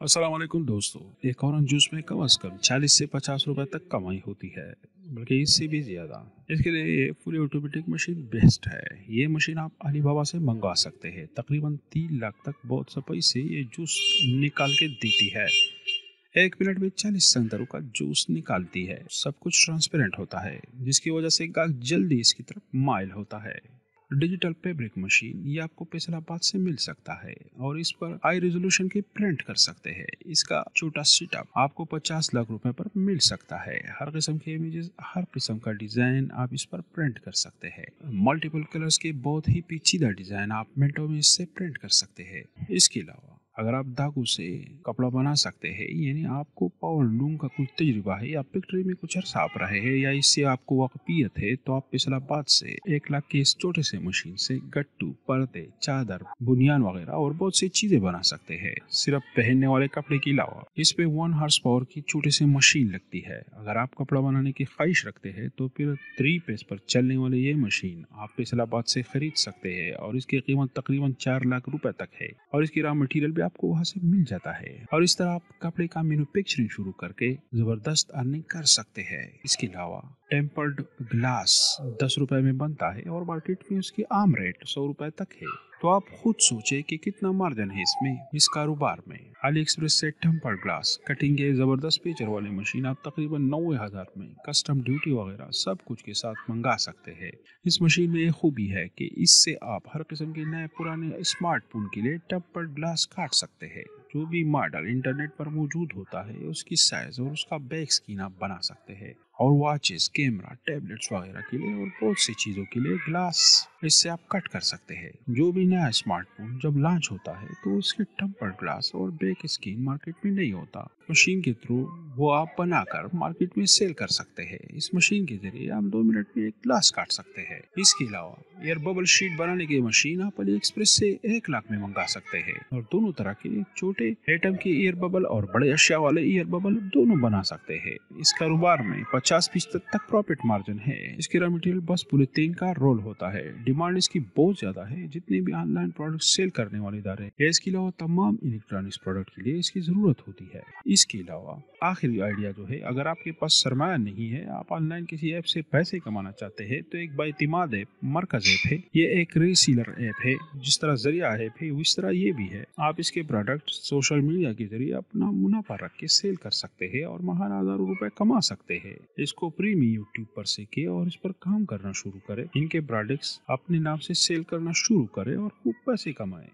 वालेकुम दोस्तों। एक ऑरेंज जूस में कम से कम 40 से 50 रुपए तक कमाई होती है, बल्कि इससे भी ज़्यादा। इसके लिए ये फुली ऑटोमेटिक मशीन बेस्ट है। ये मशीन आप अलीबाबा से मंगवा सकते हैं। तकरीबन तीन लाख तक बहुत सफ़ाई से ये जूस निकाल के देती है। एक मिनट में चालीस संतरों का जूस निकालती है। सब कुछ ट्रांसपेरेंट होता है, जिसकी वजह से गाहक जल्दी इसकी तरफ़ माइल होता है। डिजिटल फैब्रिक मशीन ये आपको फैसलाबाद से मिल सकता है और इस पर आई रेजोल्यूशन की प्रिंट कर सकते हैं। इसका छोटा सेटअप आपको 50 लाख रुपए पर मिल सकता है। हर किस्म के इमेजेस हर किस्म का डिज़ाइन आप इस पर प्रिंट कर सकते हैं। मल्टीपल कलर्स के बहुत ही पेचीदा डिज़ाइन आप मिनटों में इससे प्रिंट कर सकते हैं। इसके अलावा अगर आप धागों से कपड़ा बना सकते हैं, यानी आपको पावर लूम का कुछ तजुर्बा है, या फैक्ट्री में कुछ अर्सा आप रहे हैं, या इससे आपको वाकफियत है तो आप इस्लामाबाद से एक लाख के इस छोटे से मशीन से गट्टू, पर्दे, चादर, बुनियान वगैरह और बहुत सी चीज़ें बना सकते हैं। सिर्फ़ पहनने वाले कपड़े के अलावा इस पे वन हार्स पावर की छोटी सी मशीन लगती है। अगर आप कपड़ा बनाने की ख्वाहिश रखते हैं तो फिर थ्री पेस पर चलने वाली ये मशीन आप इस्लामाबाद से खरीद सकते हैं, और इसकी कीमत तकरीबन चार लाख रुपए तक है। और इसकी रॉ मटेरियल भी आपको वहाँ से मिल जाता है। और इस तरह आप कपड़े का मैन्युफैक्चरिंग शुरू करके ज़बरदस्त अर्निंग कर सकते हैं। इसके अलावा टेम्पर्ड ग्लास दस रुपए में बनता है और मार्केट में उसकी आम रेट सौ रुपए तक है। तो आप खुद सोचे कि कितना मार्जिन है इसमें, इस कारोबार में। अली एक्सप्रेस से टेम्पर ग्लास, कटिंग के ज़बरदस्त फीचर वाली मशीन आप तकरीबन नब्बे हज़ार में कस्टम ड्यूटी वगैरह सब कुछ के साथ मंगा सकते हैं। इस मशीन में एक खूबी है कि इससे आप हर किस्म के नए पुराने स्मार्टफ़ोन के लिए टेम्पर ग्लास काट सकते हैं। जो भी मॉडल इंटरनेट पर मौजूद होता है, उसकी साइज़ और उसका बैक स्क्रीन आप बना सकते हैं। और वॉचेस कैमरा टैबलेट्स वगैरह के लिए और बहुत सी चीज़ों के लिए ग्लास इससे आप कट कर सकते हैं। जो भी नया स्मार्टफ़ोन जब लॉन्च होता है तो उसके टम्पर ग्लास और बैक स्क्रीन मार्केट में नहीं होता। मशीन के थ्रू वो आप बनाकर मार्केट में सेल कर सकते हैं। इस मशीन के ज़रिए आप दो मिनट में एक ग्लास काट सकते हैं। इसके अलावा एयर बबल शीट बनाने की मशीन आप अली एक्सप्रेस से एक लाख में मंगा सकते हैं। और दोनों तरह के छोटे एटम के एयर बबल और बड़े अशिया वाले एयर बबल दोनों बना सकते हैं। इस कारोबार में पचास फ़ीसद तक प्रॉफिट मार्जिन है। इसके रॉ मटेरियल बस बुलेटिन का रोल होता है। डिमांड इसकी बहुत ज़्यादा है। जितने भी ऑनलाइन प्रोडक्ट सेल करने वाले इदारे इसके अलावा तमाम इलेक्ट्रॉनिक्स प्रोडक्ट के लिए इसकी ज़रूरत होती है। इसके अलावा आखिरी आइडिया जो है, अगर आपके पास सरमाया नहीं है, आप ऑनलाइन किसी ऐप से पैसे कमाना चाहते हैं तो एक बाइतमाद ऐप, मरकज ऐप है। ये एक रीसीलर ऐप है। जिस तरह ज़रिया ऐप है, उस तरह ये भी है। आप इसके प्रोडक्ट सोशल मीडिया के ज़रिए अपना मुनाफा रख के सेल कर सकते हैं और महान हज़ारों रुपए कमा सकते हैं। इसको प्रीमी यूट्यूब पर सीखे और इस पर काम करना शुरू करें। इनके प्रोडक्ट्स अपने नाम से सेल करना शुरू करें और खूब पैसे कमाएँ।